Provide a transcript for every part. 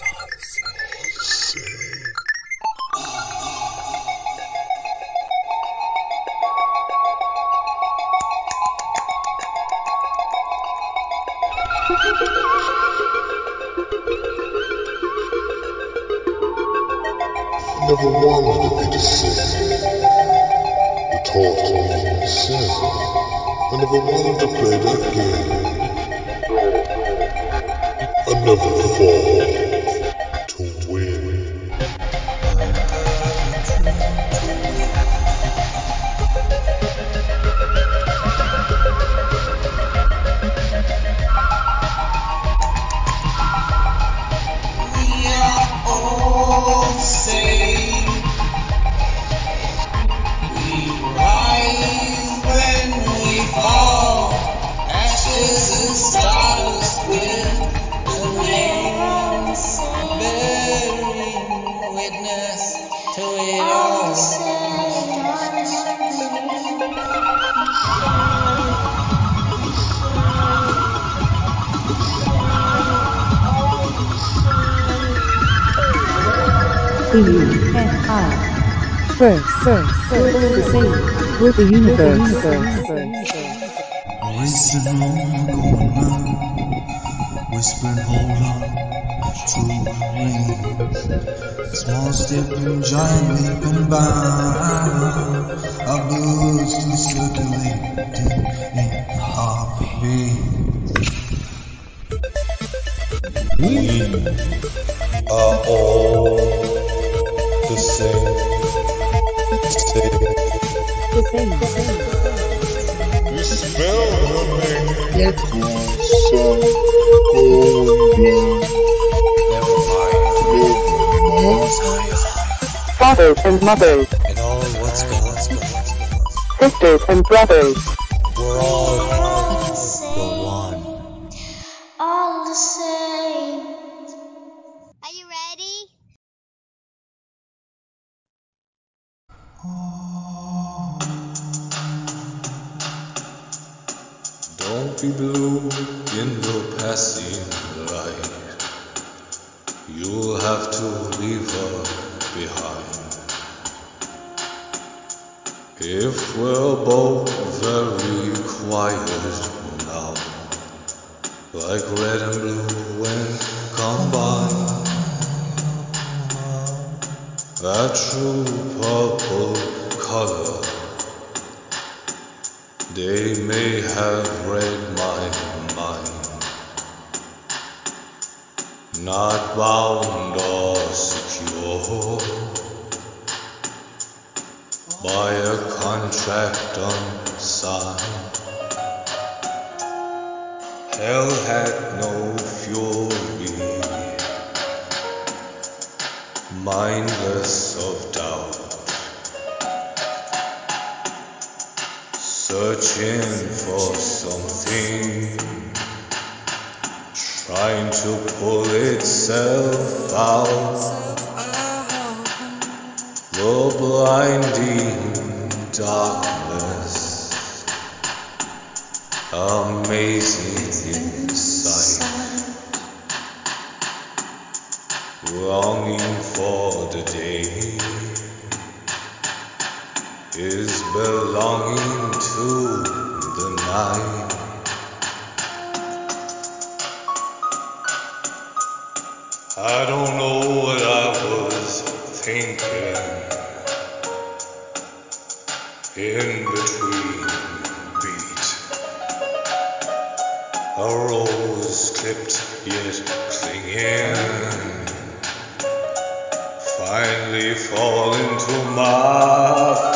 never the same with the universe. In room going round, whispering hold on, true ring. Small stepping, giant leaping bound, our blood still circulating in heartbeat. Are all the same. Fathers and mothers, And all what's going, sisters and brothers, trying to pull itself out. The blinding darkness, amazing sight, longing for the day is belonging to the night. I don't know what I was thinking in between beat. A rose clipped yet clinging finally fall into my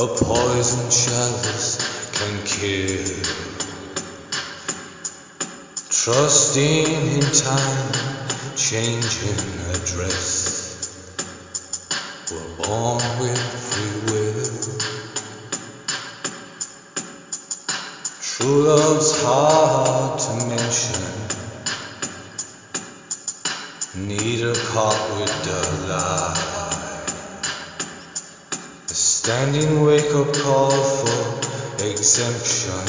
A poison chalice can kill. Trusting in time, changing address. We're born with free will. redemption.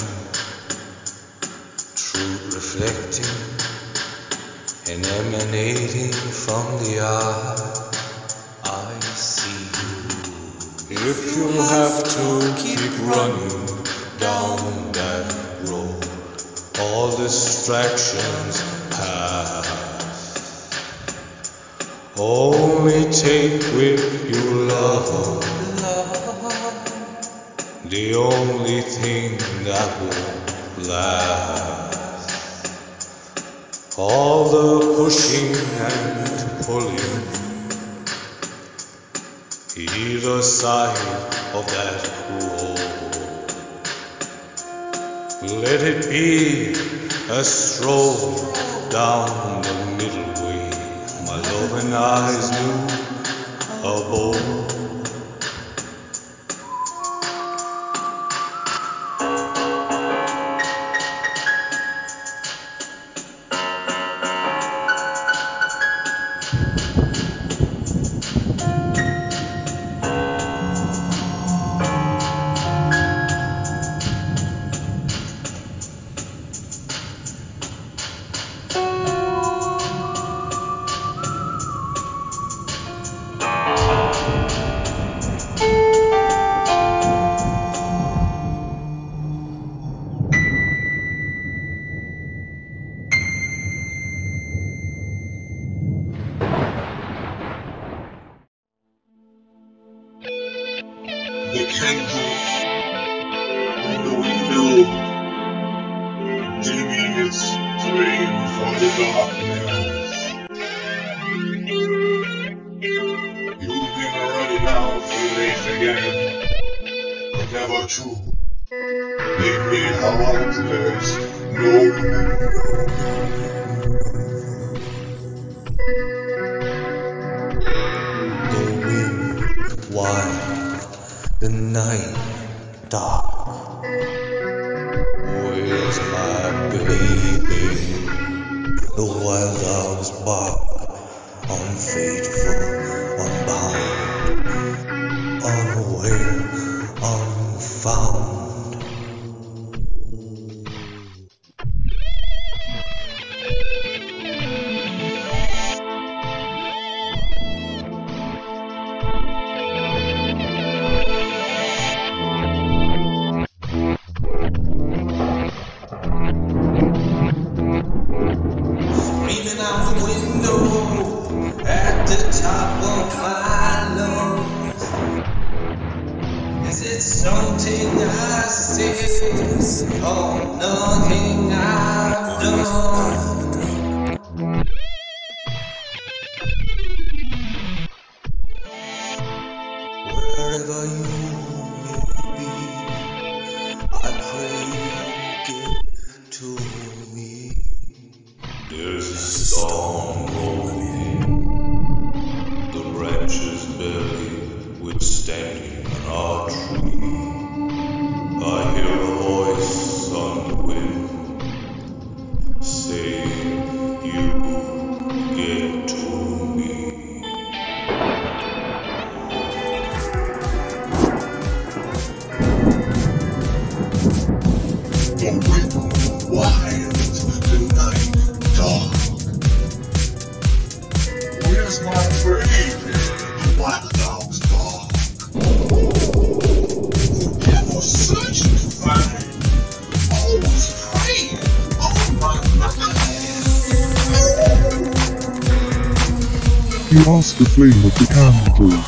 play with the camera crew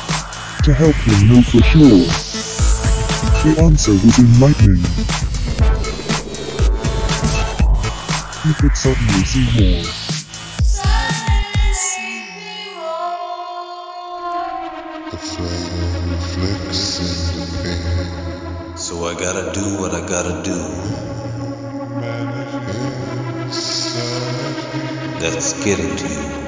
to help them know for sure. The answer was enlightening. You could suddenly see more. The flame flicks in the. So I gotta do what I gotta do. That's getting to you.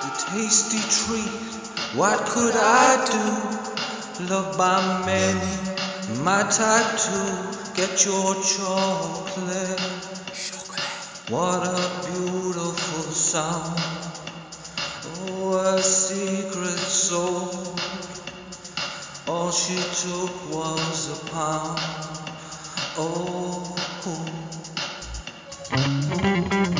the tasty treat. What could I do? Loved by many, my tattoo. Get your chocolate. What a beautiful sound. Oh, a secret soul. All she took was a pound. Oh. oh.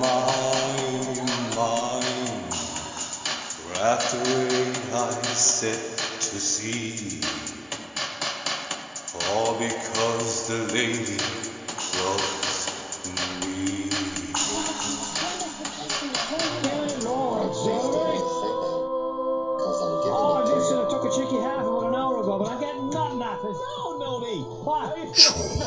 mine, mine. Raftering I set to sea, all because the lady loves me. Oh, I just should have took a cheeky half of an hour ago, but I'm getting nut No, no, me. Why?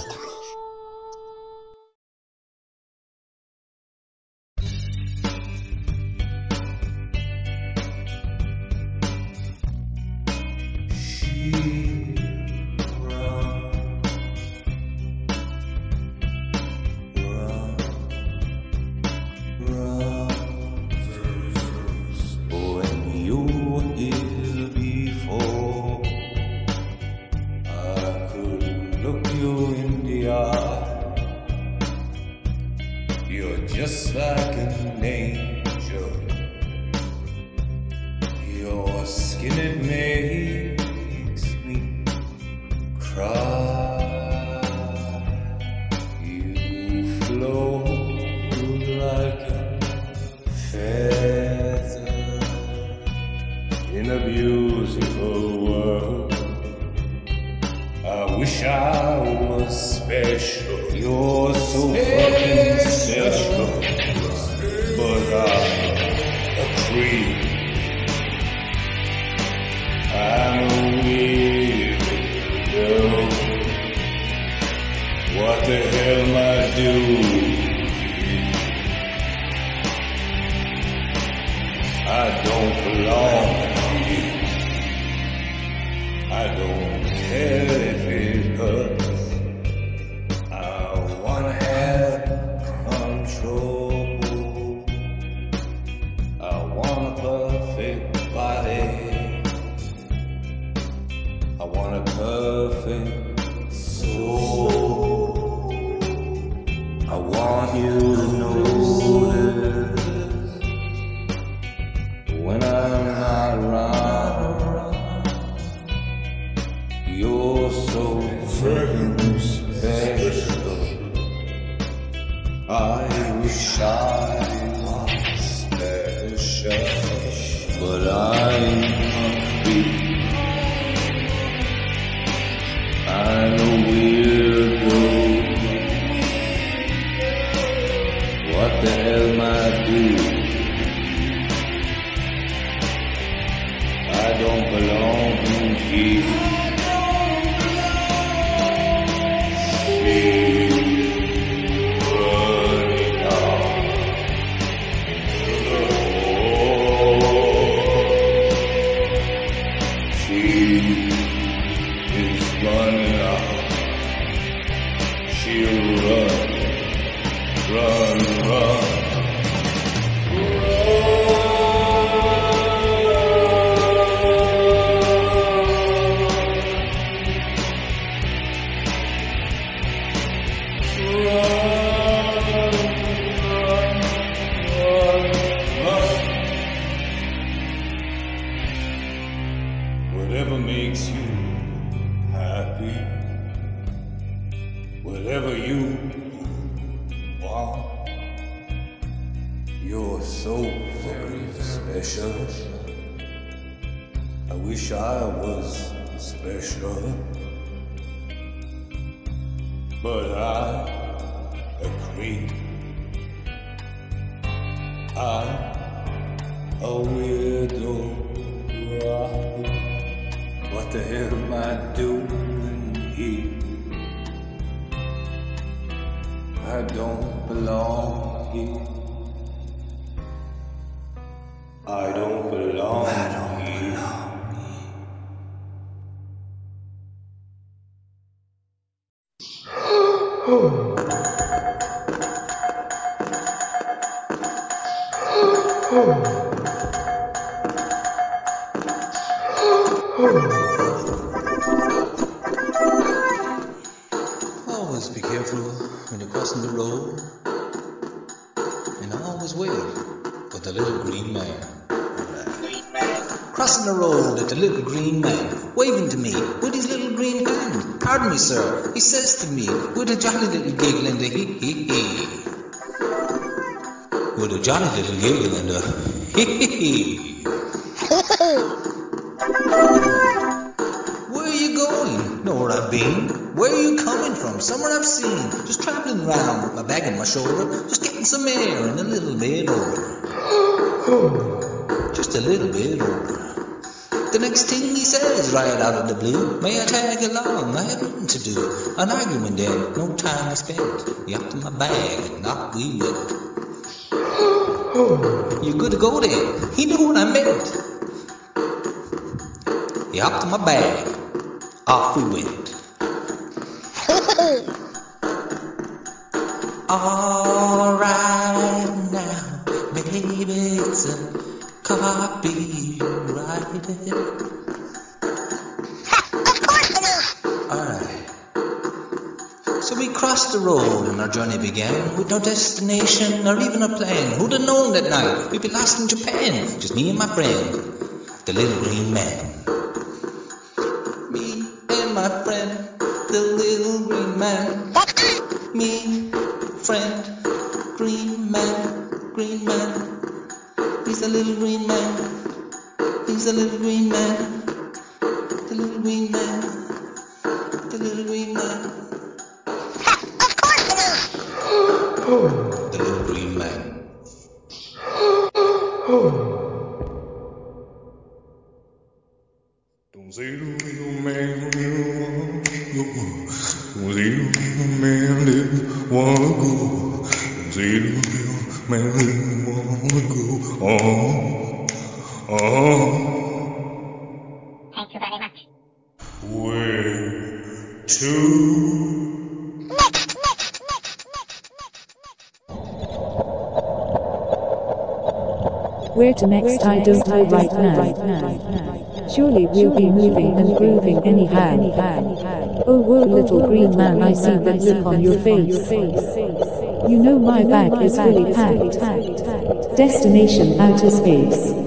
I don't belong here. I don't care if it hurts. And a hee hee hee. Where are you going? Know where I've been? Where are you coming from? Somewhere I've seen. Just traveling around with my bag on my shoulder, just getting some air and a little bit older. Just a little bit older. The next thing he says, right out of the blue, may I tag along? I have nothing to do. An argument then, no time spent. He upped in my bag and off we went. You good go there. He knew what I meant. He hopped in my bag. Off we went. Alright now, baby, it's a copyrighted. Road and our journey began with no destination or even a plan. Who'd have known that night we'd be lost in Japan? Just me and my friend, the little green man. Where to next I don't know right now. Surely we'll be moving and grooving anyhow. Oh whoa little green man I see that look on your face. You know my bag is fully packed. Destination outer space.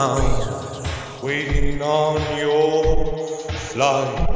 Ground, waiting on your flight.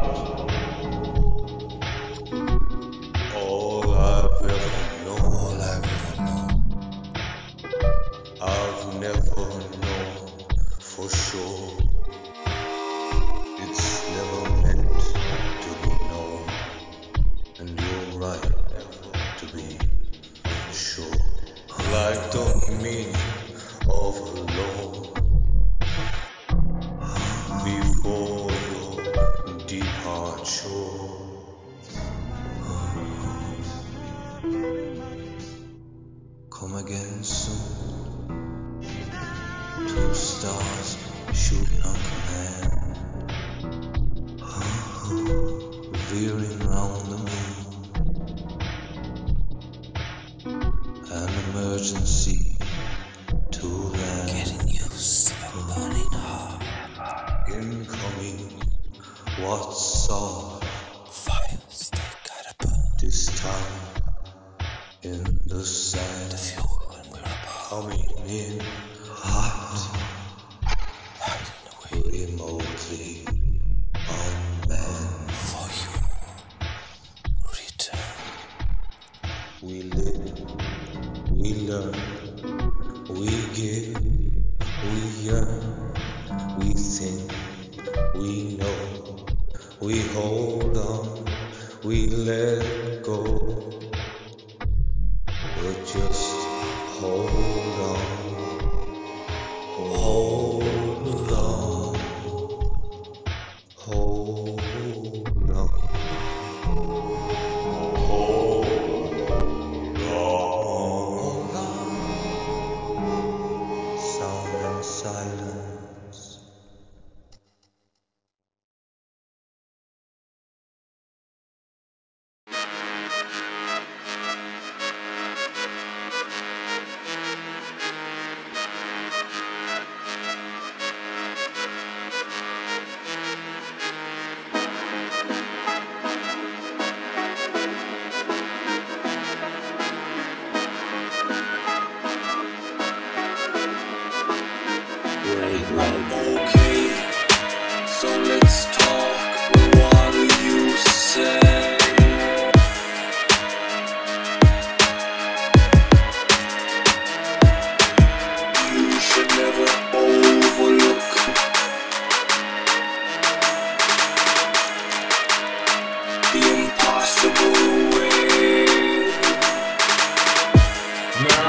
Coming in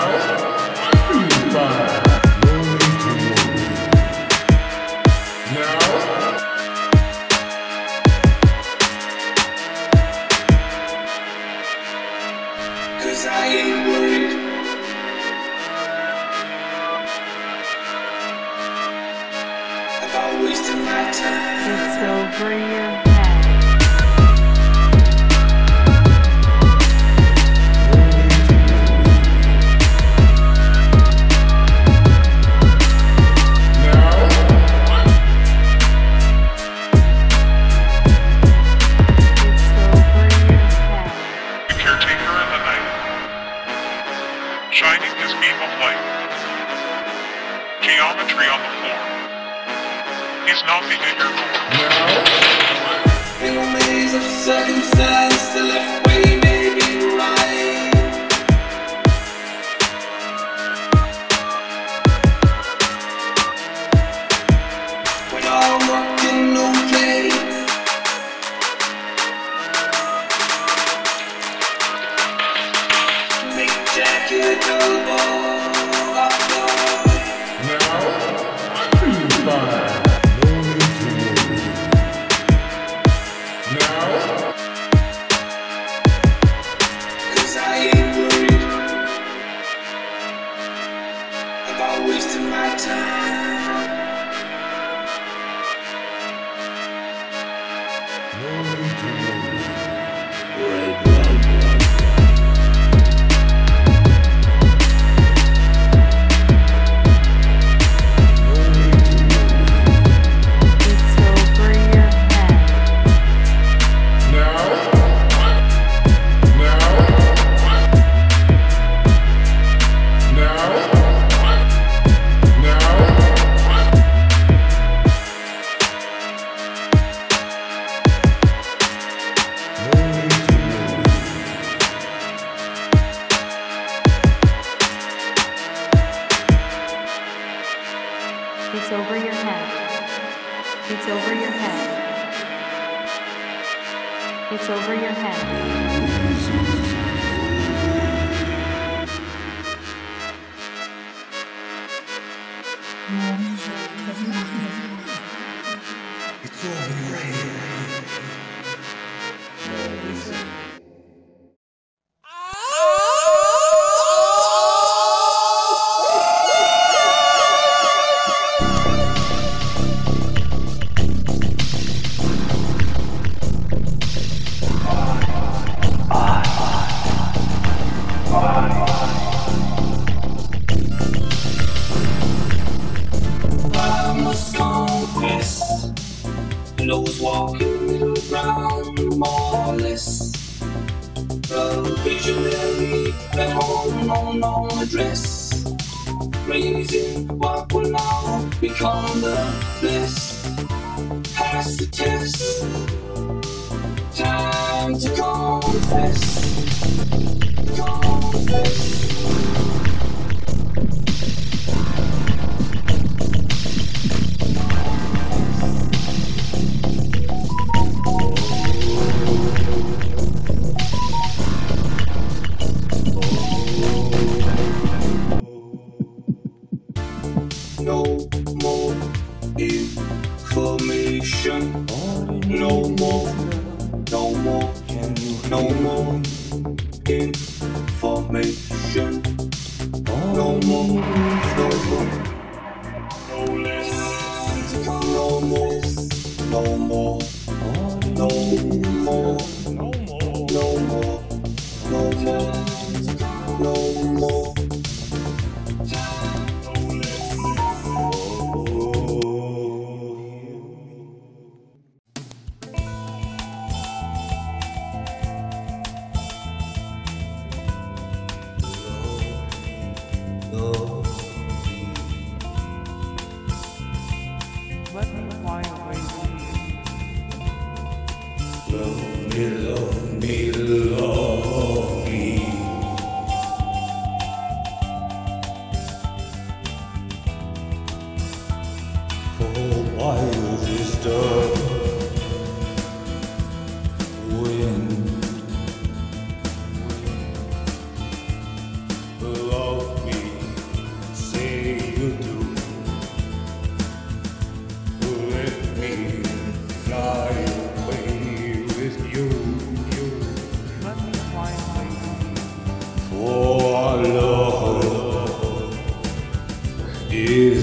Charles.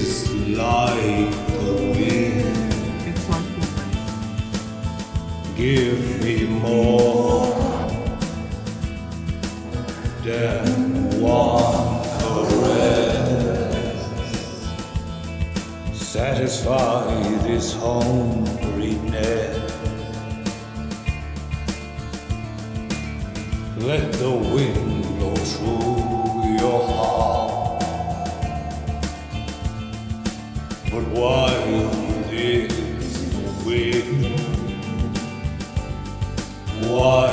is like the wind. Give me more than one caress. Satisfy this hungriness. Let the wind wild is the wind? Why?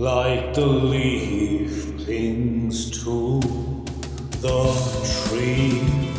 Like the leaf clings to the tree.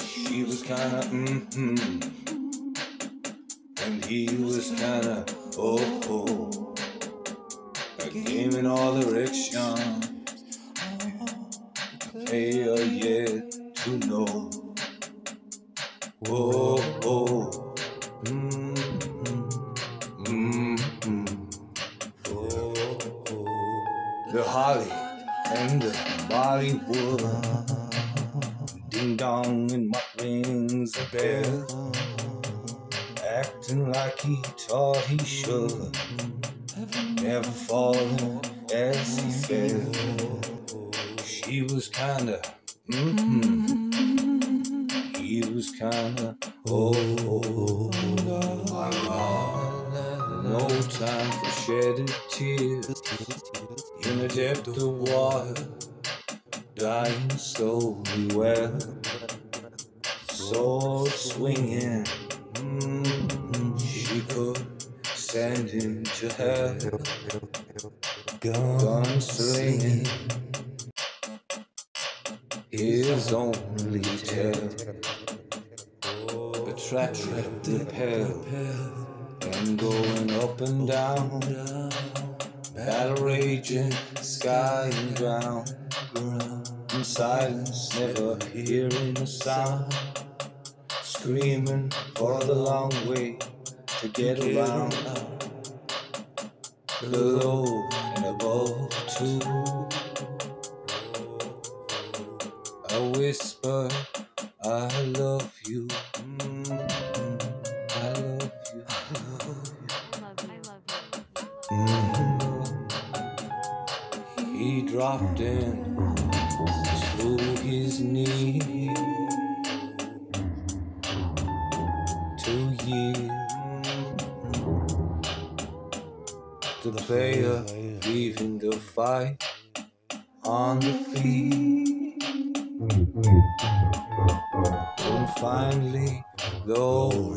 She was kinda mm-hmm. And he was kinda oh oh. A game in all directions. Hey, oh yeah. sky and drown in silence, never hearing a sound. Screaming for the long way to get around. Below and above, too. I whisper, I love you. Mm. dropped in to his knee to yield. The player leaving the fight on the field. And finally, though.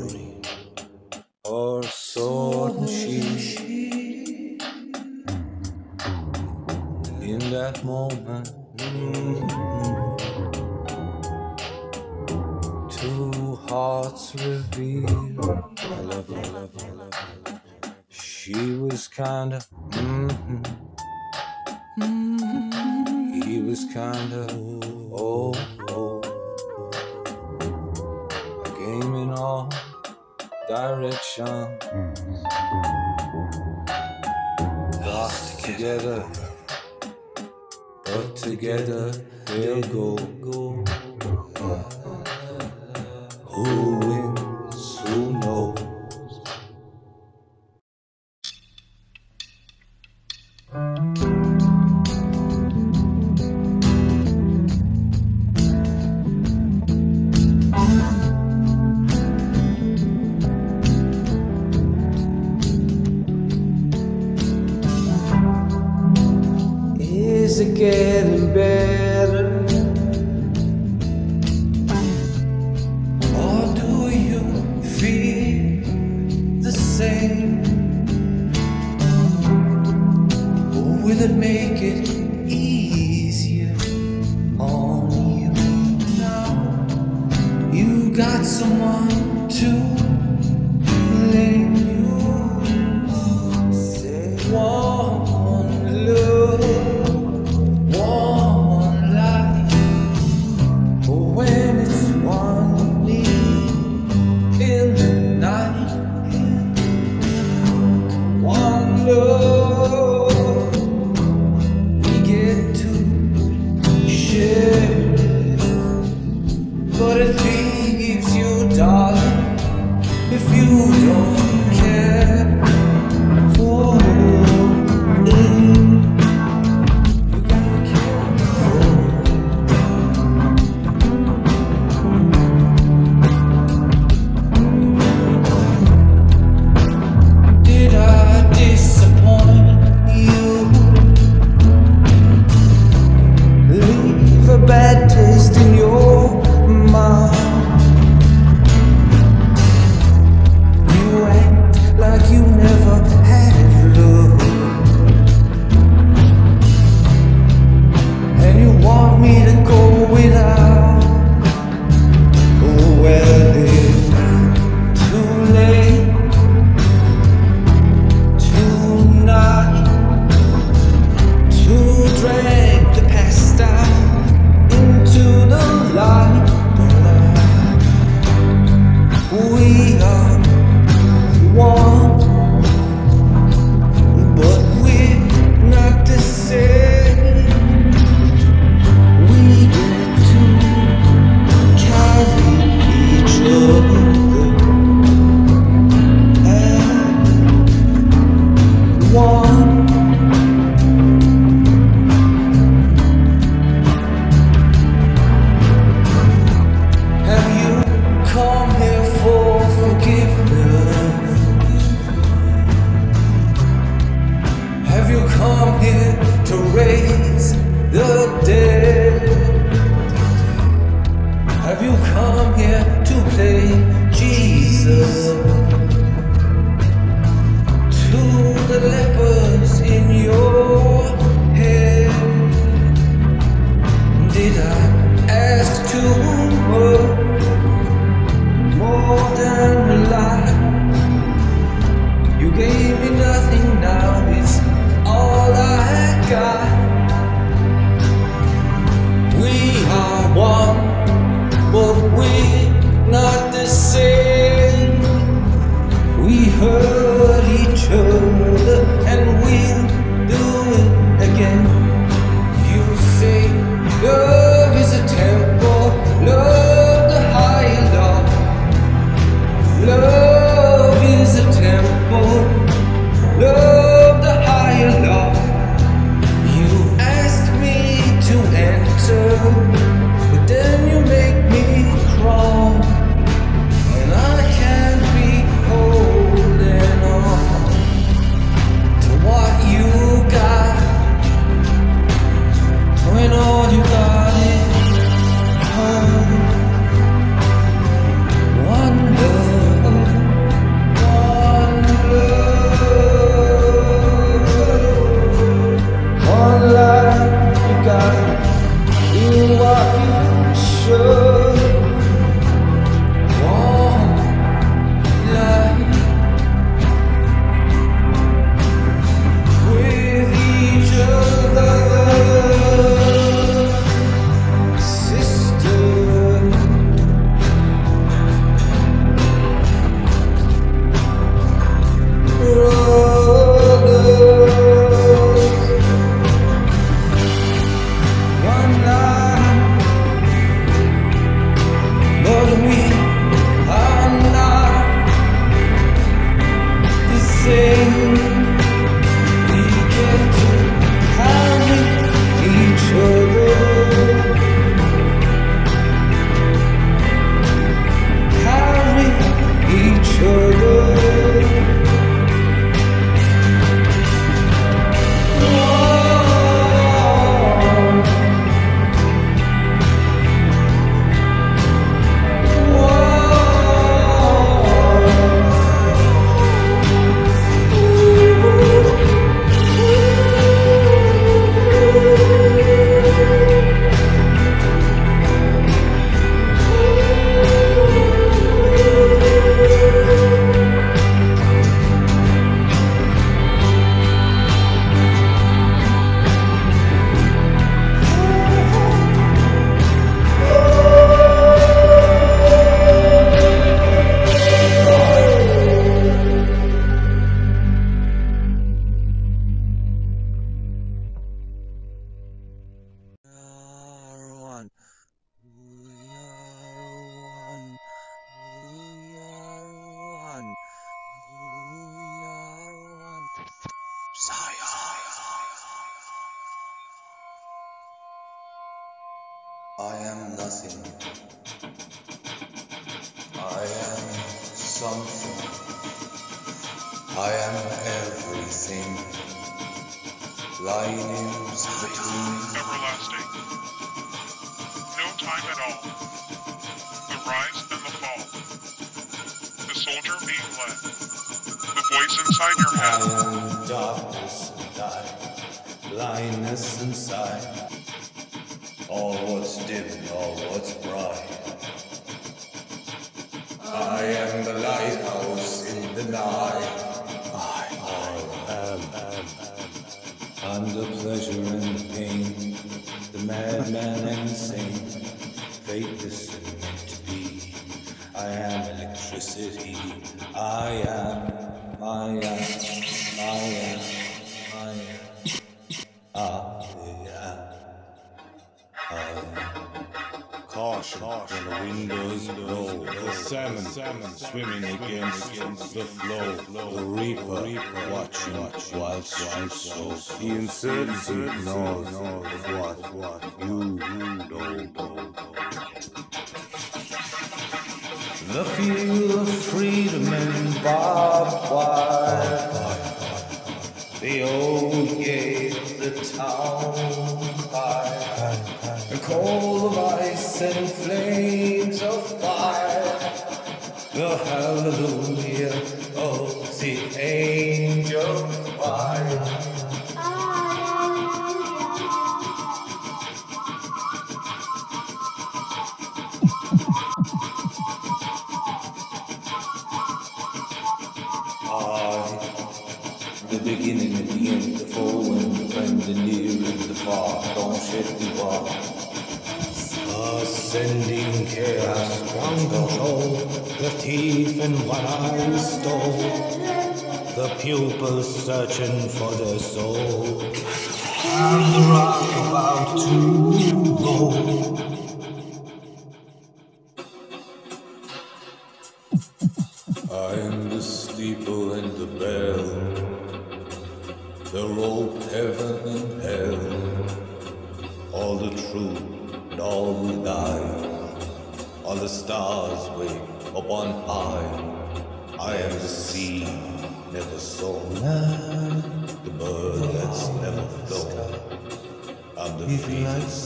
love I am. Caution, the windows blow, the salmon, salmon swimming against the flow, the reaper watching whilst you sow. The uncertainty knows what, what you don't know. The field of freedom and barbed wire. The old gate, the town coal of ice and flames of fire. The hallelujah of the angel choir. Beginning and the end, the foe and the friend, the near and the far, don't shed the bar. Ascending chaos, ground control, the thief and what I stole, the pupils searching for their soul, and the rock about to roll.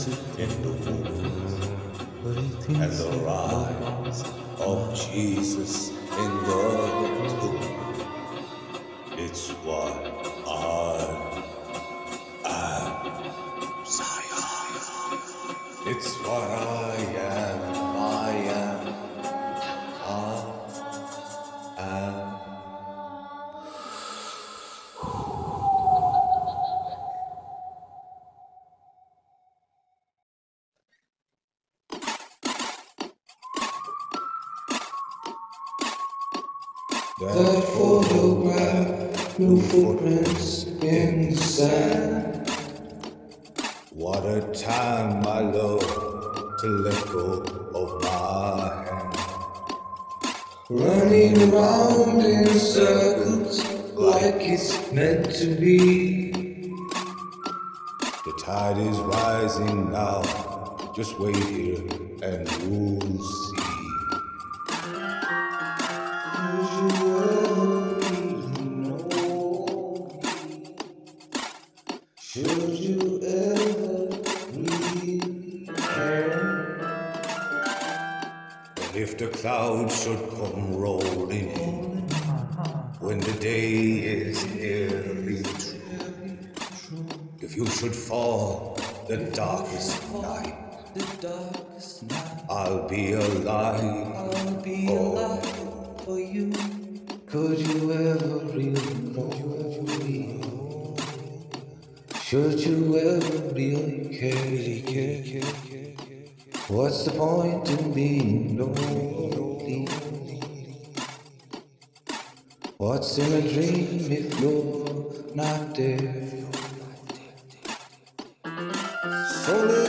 In the womb, and the rise of Jesus in the tomb. It's what Just wait here and you'll see. Should you ever care? But if the clouds should come rolling in, when the day is nearly true, if you should fall the darkest night, I'll be alive. I'll be alive oh. for you. Could you ever really know? Should you ever really care? What's the point in being lonely? What's in a dream if you're not there? So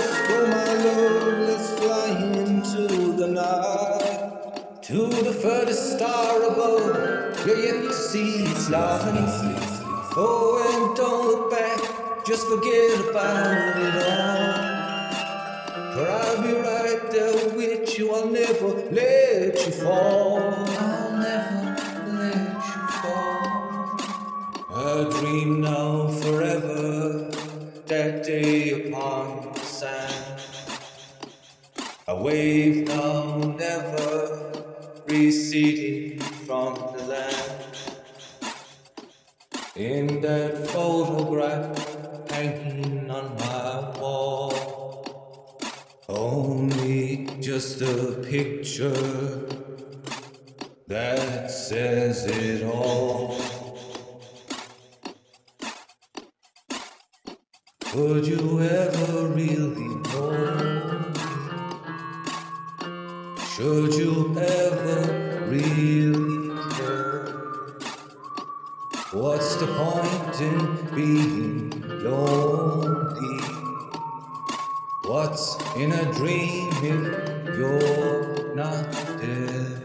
To the star above, you're yet to see its light. Oh, and don't look back, just forget about it all. For I'll be right there with you, I'll never let you fall. I'll never let you fall. I dream now forever that day upon the sand. A wave now receding from the land. In that photograph hanging on my wall, only just a picture that says it all. Would you ever really know? Should you ever really care? What's the point in being lonely? What's in a dream if you're not there?